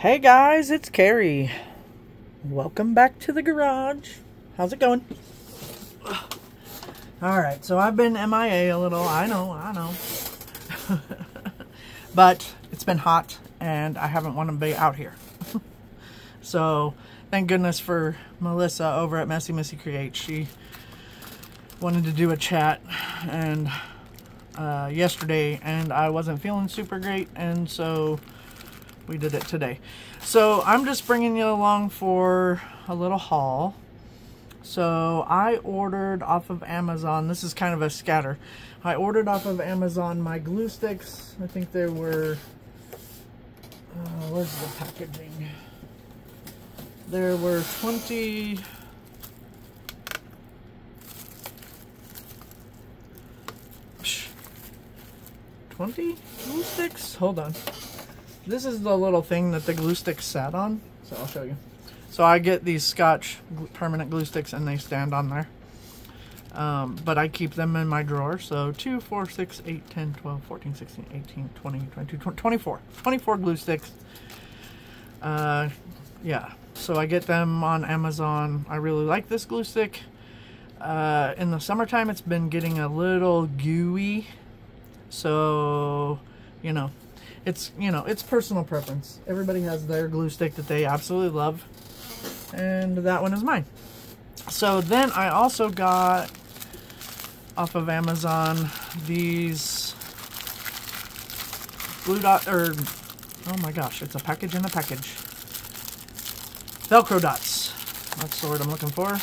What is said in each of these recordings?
Hey guys, it's Carrie. Welcome back to the garage. How's it going? Alright, so I've been MIA a little. I know, I know. but it's been hot and I haven't wanted to be out here. so thank goodness for Melissa over at Messy Missy Create. She wanted to do a chat and uh, yesterday and I wasn't feeling super great and so we did it today. So I'm just bringing you along for a little haul. So I ordered off of Amazon, this is kind of a scatter. I ordered off of Amazon my glue sticks. I think there were, uh, where's the packaging? There were 20, 20 glue sticks? Hold on. This is the little thing that the glue sticks sat on. So I'll show you. So I get these Scotch permanent glue sticks and they stand on there. Um, but I keep them in my drawer. So 2, 4, 6, 8, 10, 12, 14, 16, 18, 20, 22, 24. 24 glue sticks. Uh, yeah. So I get them on Amazon. I really like this glue stick. Uh, in the summertime, it's been getting a little gooey. So, you know, it's, you know, it's personal preference. Everybody has their glue stick that they absolutely love. And that one is mine. So then I also got off of Amazon these blue dot, or, oh my gosh, it's a package in a package. Velcro dots. That's the word I'm looking for.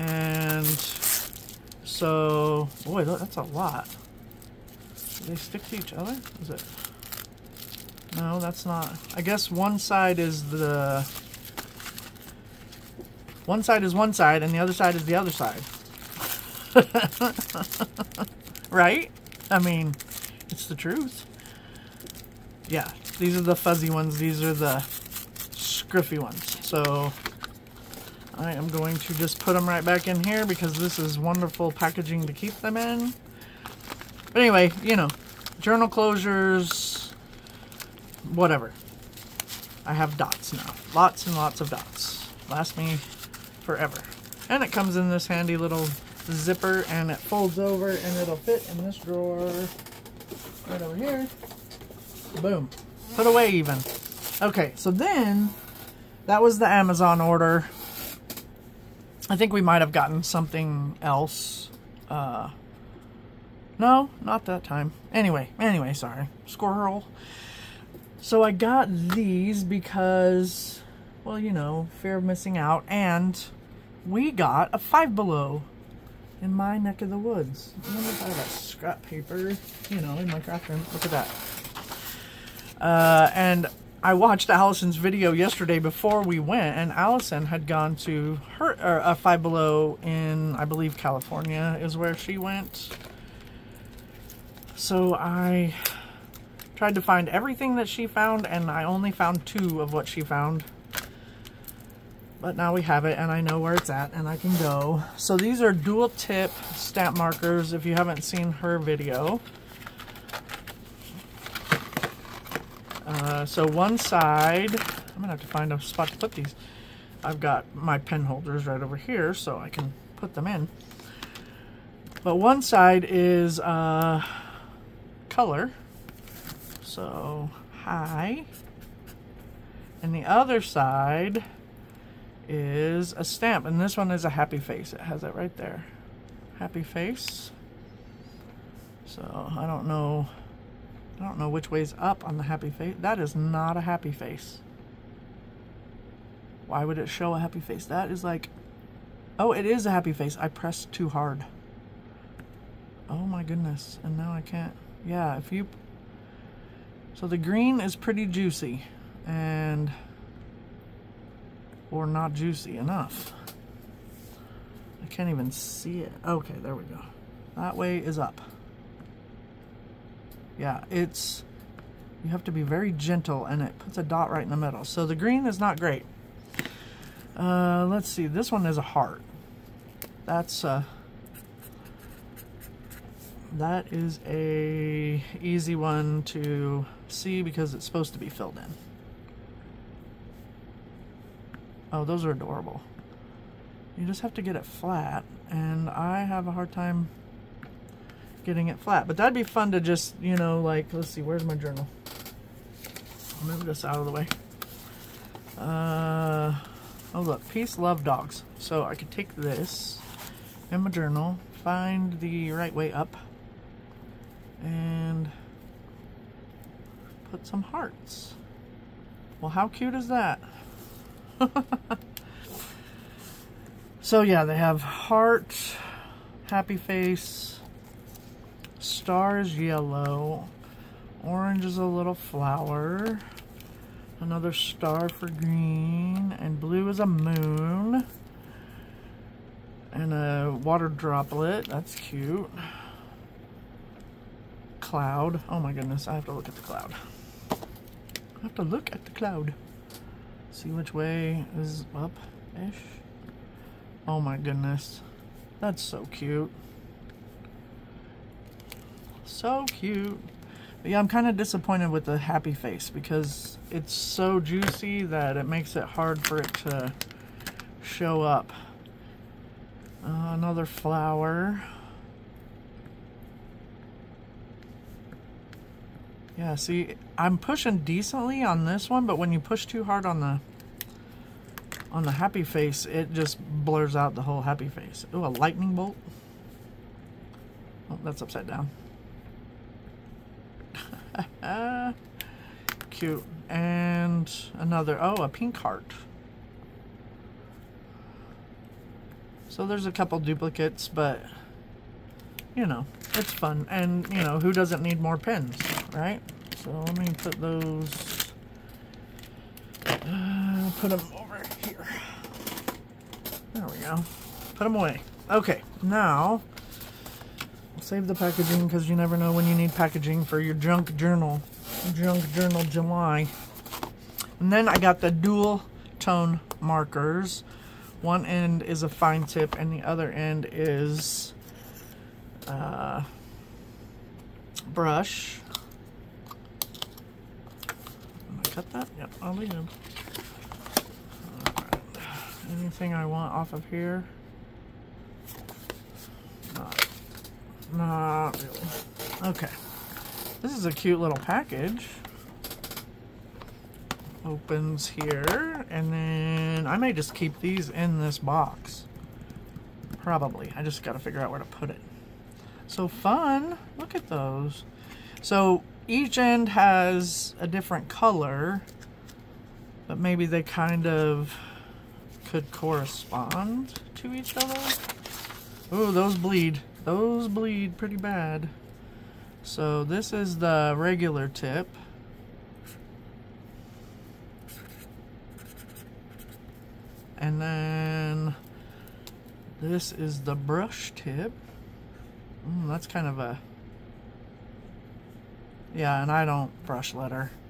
And so, boy, that's a lot. They stick to each other? Is it? No, that's not. I guess one side is the... One side is one side, and the other side is the other side. right? I mean, it's the truth. Yeah, these are the fuzzy ones. These are the scruffy ones. So, I am going to just put them right back in here because this is wonderful packaging to keep them in. But anyway, you know, journal closures, whatever. I have dots now. Lots and lots of dots. Last me forever. And it comes in this handy little zipper and it folds over and it'll fit in this drawer right over here. Boom. Put away even. Okay, so then that was the Amazon order. I think we might have gotten something else. Uh, no, not that time. Anyway, anyway, sorry. Squirrel. So I got these because, well, you know, fear of missing out. And we got a Five Below in my neck of the woods. I wonder if I have a scrap paper, you know, in my craft room. Look at that. Uh, and I watched Allison's video yesterday before we went, and Allison had gone to her or, uh, Five Below in, I believe, California is where she went. So I tried to find everything that she found, and I only found two of what she found. But now we have it, and I know where it's at, and I can go. So these are dual tip stamp markers, if you haven't seen her video. Uh, so one side, I'm gonna have to find a spot to put these. I've got my pen holders right over here so I can put them in. But one side is uh, color, so high. And the other side is a stamp, and this one is a happy face. It has it right there. Happy face. So I don't know I don't know which way's up on the happy face. That is not a happy face. Why would it show a happy face? That is like... Oh, it is a happy face. I pressed too hard. Oh my goodness. And now I can't... Yeah, if you... So the green is pretty juicy. And... Or not juicy enough. I can't even see it. Okay, there we go. That way is up yeah, it's, you have to be very gentle and it puts a dot right in the middle. So the green is not great. Uh, let's see, this one is a heart. That's, uh, that is a easy one to see because it's supposed to be filled in. Oh, those are adorable. You just have to get it flat, and I have a hard time getting it flat. But that'd be fun to just, you know, like, let's see, where's my journal? I'll move this out of the way. Uh, oh look, peace, love, dogs. So I could take this in my journal, find the right way up, and put some hearts. Well, how cute is that? so yeah, they have heart, happy face, stars yellow, orange is a little flower, another star for green, and blue is a moon, and a water droplet, that's cute. Cloud, oh my goodness, I have to look at the cloud. I have to look at the cloud. See which way is up-ish. Oh my goodness. That's so cute. So cute. But yeah, I'm kind of disappointed with the happy face because it's so juicy that it makes it hard for it to show up. Uh, another flower. Yeah, see, I'm pushing decently on this one, but when you push too hard on the on the happy face, it just blurs out the whole happy face. Oh, a lightning bolt. Oh, that's upside down. Cute. And another, oh, a pink heart. So there's a couple duplicates, but, you know, it's fun. And, you know, who doesn't need more pins? Right? So let me put those, uh, put them over here. There we go. Put them away. Okay, now, save the packaging because you never know when you need packaging for your junk journal. Junk journal July. And then I got the dual tone markers. One end is a fine tip and the other end is uh, brush. Cut that? Yep, I'll leave him. Right. Anything I want off of here? Not, not really. Okay. This is a cute little package. Opens here, and then I may just keep these in this box. Probably. I just got to figure out where to put it. So fun. Look at those. So each end has a different color, but maybe they kind of could correspond to each other. Oh, those bleed. Those bleed pretty bad. So this is the regular tip. And then this is the brush tip. Mm, that's kind of a yeah, and I don't brush letter.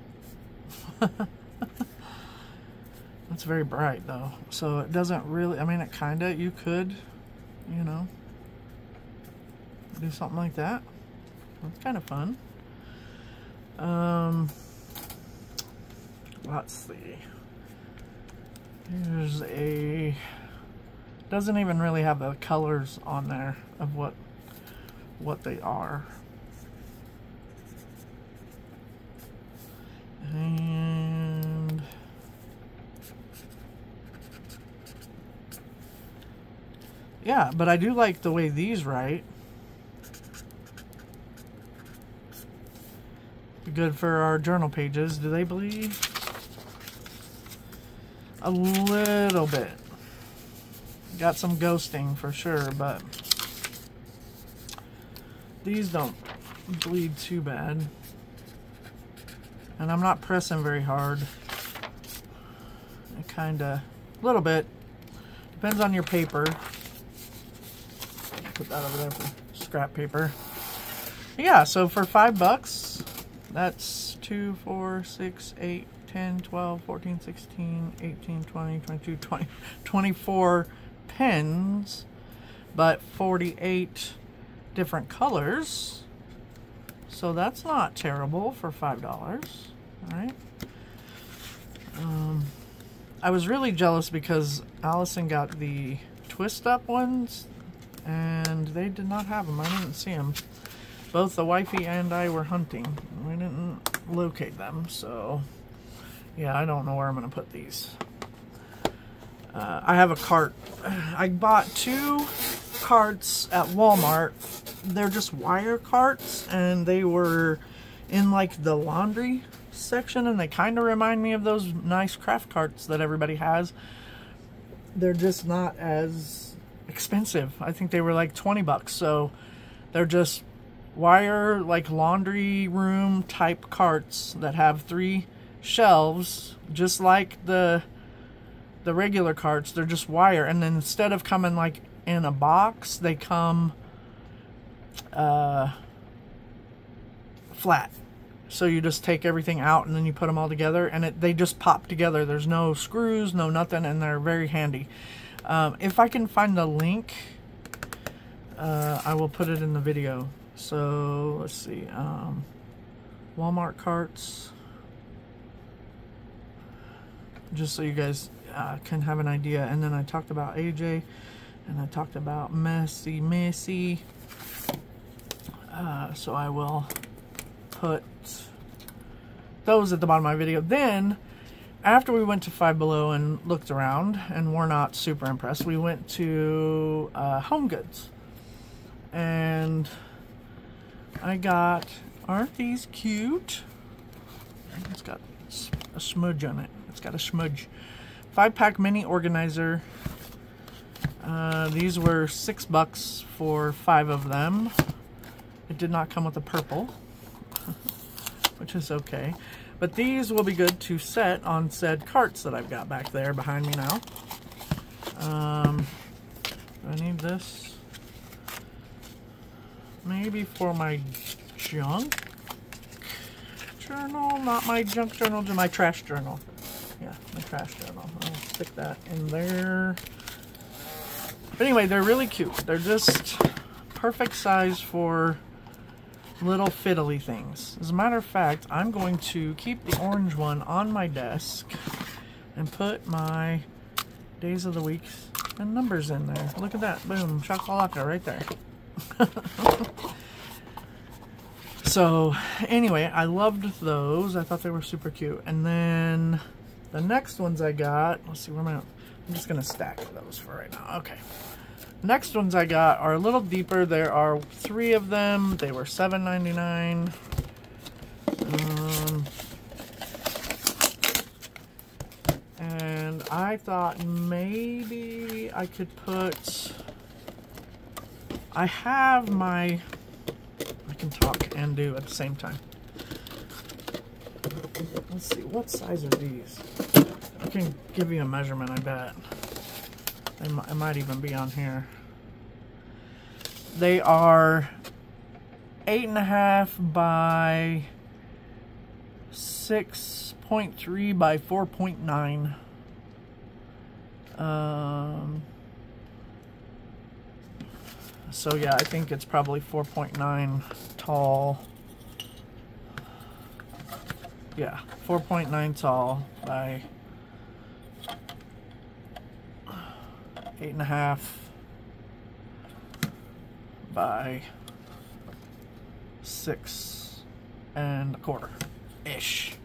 It's very bright though. So it doesn't really, I mean, it kind of, you could, you know, do something like that. That's kind of fun. Um, let's see. Here's a, doesn't even really have the colors on there of what, what they are. Yeah, but I do like the way these write. Good for our journal pages. Do they bleed? A little bit. Got some ghosting for sure, but these don't bleed too bad. And I'm not pressing very hard. It kind of, a little bit. Depends on your paper. Put that over there for scrap paper. Yeah, so for five bucks, that's 2, 4, 6, 8, 10, 12, 14, 16, 18, 20, 22, 20, 24 pens, but 48 different colors So that's not terrible for $5. All right. Um, I was really jealous because Allison got the twist up ones and they did not have them. I didn't see them. Both the wifey and I were hunting. We didn't locate them, so yeah, I don't know where I'm going to put these. Uh, I have a cart. I bought two carts at Walmart. They're just wire carts, and they were in like the laundry section, and they kind of remind me of those nice craft carts that everybody has. They're just not as expensive. I think they were like 20 bucks, so they're just wire like laundry room type carts that have three shelves just like the the regular carts. They're just wire and then instead of coming like in a box they come uh, flat. So you just take everything out and then you put them all together and it, they just pop together. There's no screws no nothing and they're very handy um, if I can find the link uh, I will put it in the video so let's see, um, Walmart carts. Just so you guys uh, can have an idea. And then I talked about AJ, and I talked about Messy Missy. Uh, so I will put those at the bottom of my video. Then, after we went to Five Below and looked around, and we're not super impressed, we went to uh, Home Goods. And I got, aren't these cute? It's got a smudge on it. It's got a smudge. Five pack mini organizer. Uh, these were six bucks for five of them. It did not come with a purple, which is okay. But these will be good to set on said carts that I've got back there behind me now. Um, I need this? Maybe for my junk journal, not my junk journal, my trash journal. Yeah, my trash journal. I'll stick that in there. But anyway, they're really cute. They're just perfect size for little fiddly things. As a matter of fact, I'm going to keep the orange one on my desk and put my days of the week and numbers in there. Look at that. Boom. Shakalaka right there. so anyway, I loved those. I thought they were super cute. And then the next ones I got, let's see, where am I? I'm just going to stack those for right now. Okay. Next ones I got are a little deeper. There are three of them. They were $7.99. Um, and I thought maybe I could put I have my, I can talk and do at the same time. Let's see, what size are these? I can give you a measurement, I bet. They might, it might even be on here. They are eight and a half by 6.3 by 4.9. Um, so yeah, I think it's probably 4.9 tall. Yeah, 4.9 tall by eight and a half by six and a quarter ish.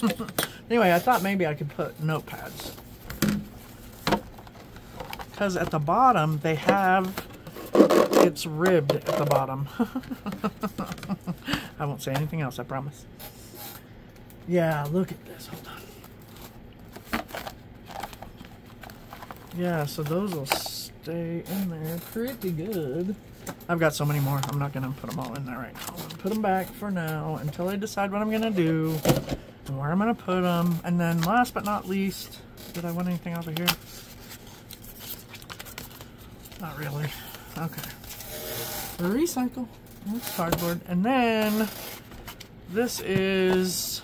anyway, I thought maybe I could put notepads because at the bottom they have it's ribbed at the bottom. I won't say anything else, I promise. Yeah, look at this. Hold on. Yeah, so those will stay in there pretty good. I've got so many more. I'm not going to put them all in there right now. Put them back for now until I decide what I'm going to do and where I'm going to put them. And then last but not least, did I want anything over here? Not really. Okay recycle. That's cardboard. And then this is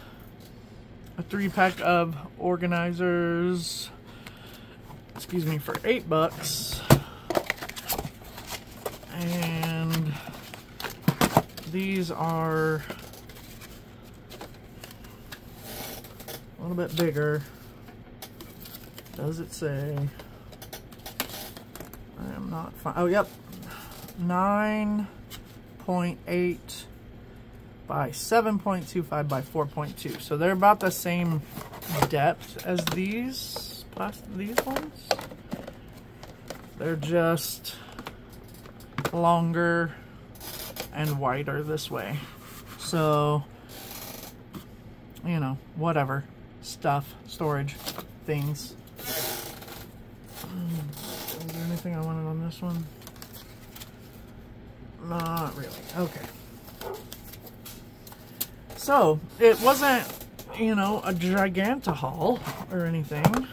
a three pack of organizers. Excuse me, for eight bucks. And these are a little bit bigger. Does it say? I am not fine. Oh, yep. 9.8 by 7.25 by 4.2. So they're about the same depth as these these ones. They're just longer and wider this way. So, you know, whatever. Stuff, storage, things. Mm, is there anything I wanted on this one? Not really. Okay. So, it wasn't, you know, a gigantahol or anything,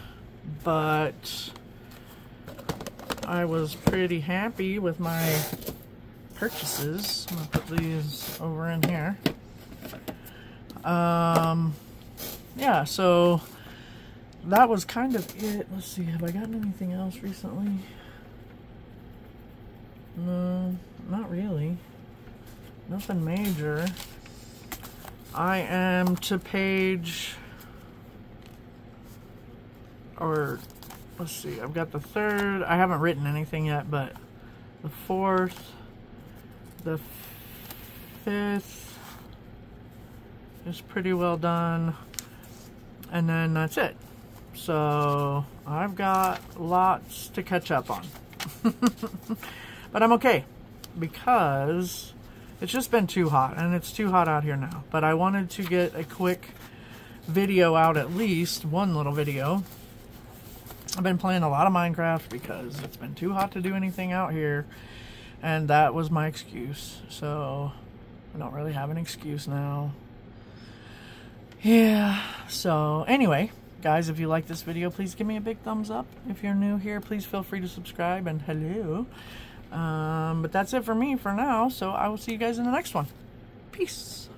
but I was pretty happy with my purchases. I'm going to put these over in here. Um, yeah, so that was kind of it. Let's see, have I gotten anything else recently? No, not really. Nothing major. I am to page, or let's see, I've got the third. I haven't written anything yet, but the fourth, the fifth is pretty well done. And then that's it. So I've got lots to catch up on. but I'm okay because it's just been too hot and it's too hot out here now. But I wanted to get a quick video out at least, one little video. I've been playing a lot of Minecraft because it's been too hot to do anything out here. And that was my excuse. So I don't really have an excuse now. Yeah, so anyway, Guys, if you like this video, please give me a big thumbs up. If you're new here, please feel free to subscribe and hello. Um, but that's it for me for now, so I will see you guys in the next one. Peace.